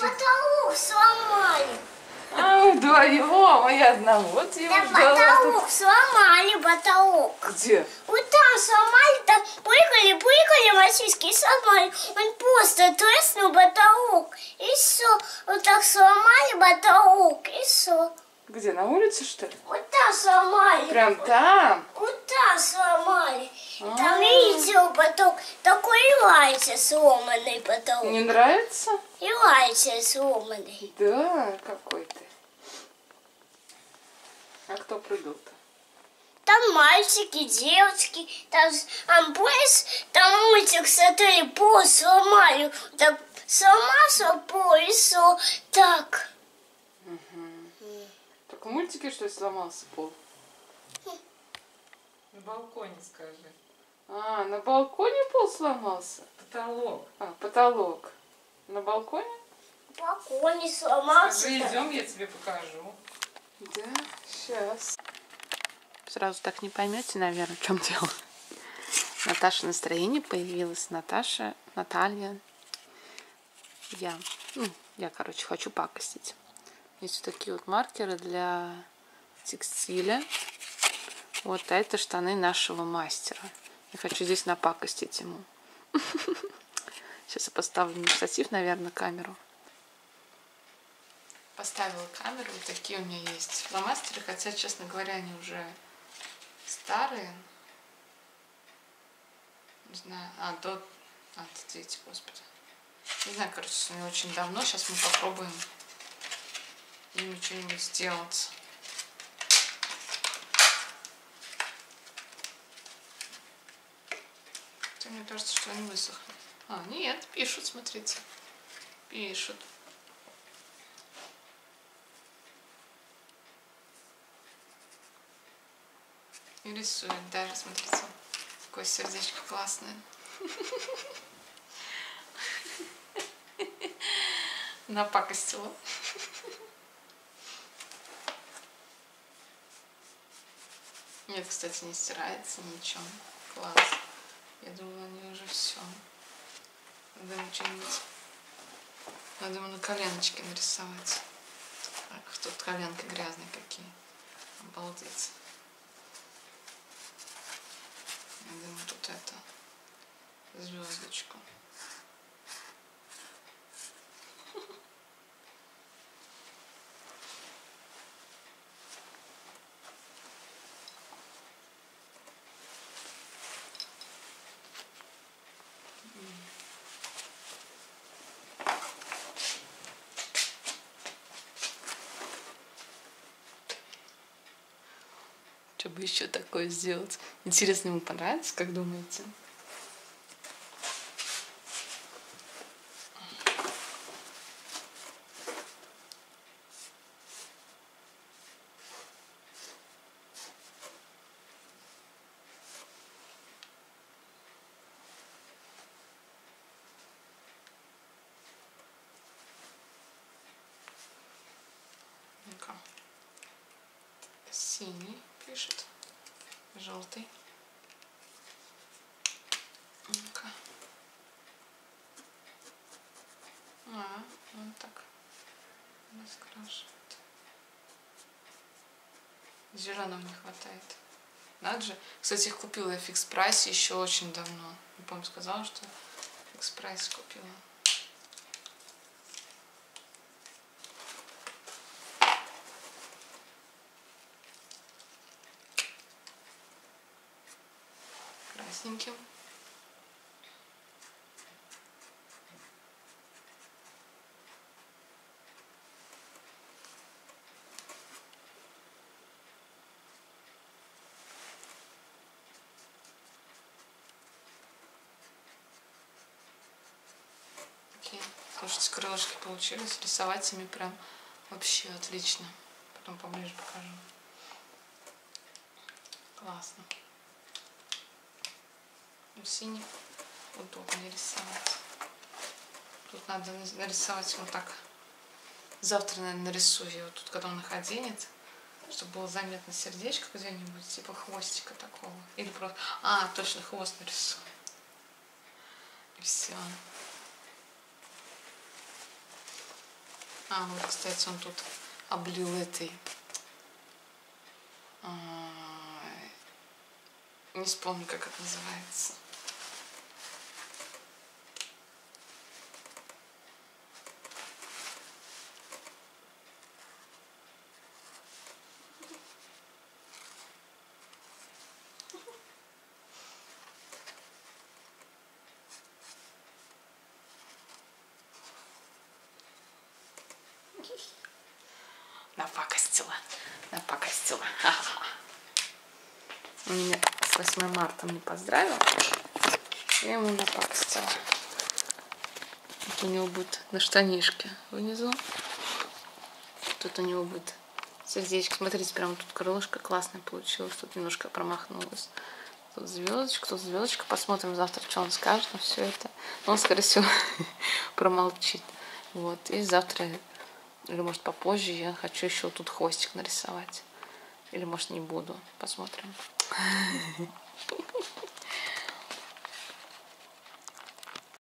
потолок сломали. А, вдвоем, а я одного. Вот Да его тут. потолок сломали, потолок. Где? Вот там сломали, там прыгали, прыгали мальчишки сломали. Он просто треснул потолок. И все. Вот так сломали потолок. И все. Где, на улице, что ли? Вот там сломали. Прям там? Вот там сломали. Там видел потолок. Такой лайся сломанный потолок. Не нравится? И лайся сломанный. Да, какой ты. А кто прыгал-то? Там мальчики, девочки, там амбрейс, там мультик смотри, пол сломали. Так сломался пол и все. Так. Только в мультике, что ли, сломался пол? На балконе скажи. А, на балконе пол сломался? Потолок. А, потолок. На балконе? В балконе сломался. Скажи, идем, я тебе покажу. Да, сейчас. Сразу так не поймете, наверное, в чем дело. Наташа настроение появилась. Наташа, Наталья, я. Ну, я, короче, хочу пакостить. Есть вот такие вот маркеры для текстиля. Вот а это штаны нашего мастера. Я хочу здесь напакостить ему. Сейчас я поставлю на штатив, наверное, камеру. Поставила камеру, вот такие у меня есть фломастеры, хотя, честно говоря, они уже старые. Не знаю, а, до... А, дети, господи. Не знаю, короче, они очень давно. Сейчас мы попробуем ими что-нибудь сделать. Хотя мне кажется, что они высохли. А, нет, пишут, смотрите. Пишут. И рисует даже, смотрите. Какое сердечко классное. Напакостила. Нет, кстати, не стирается ничего. Класс. Я думала, они уже все. Надо ему что-нибудь... Надо ему на коленочке нарисовать. Так, тут коленки грязные какие. Обалдеть. Я думаю, тут это звездочку. Что бы еще такое сделать? Интересно, ему понравится, как думаете? Синий пишет. Желтый. Ну-ка. А, вот так. Раскрашивает. Зеленого не хватает. Надо же. Кстати, их купила я в Fix Price е еще очень давно. Не помню, сказала, что Fix Price купила. Красненьким. Слушайте, крылышки получились. Рисовать ими прям вообще отлично. Потом поближе покажу. Классно. Ну, синий удобнее рисовать. Тут надо нарисовать вот так. Завтра, наверное, нарисую его тут, когда он их оденет, чтобы было заметно сердечко где-нибудь, типа хвостика такого. Или просто... А, точно, хвост нарисую. И все. А, вот, кстати, он тут облил этой... а, Не вспомню, как это называется. Напакостила. Ха-ха. Он меня с 8 марта не поздравил. Я ему напакостила. Вот у него будет на штанишке внизу. Тут у него будет сердечко. Смотрите, прям тут крылышко классное получилось. Тут немножко промахнулось. Тут звездочка, тут звездочка. Посмотрим завтра, что он скажет на все это. Он, скорее всего, промолчит. Вот. И завтра, или может попозже, я хочу еще тут хвостик нарисовать. Или, может, не буду. Посмотрим.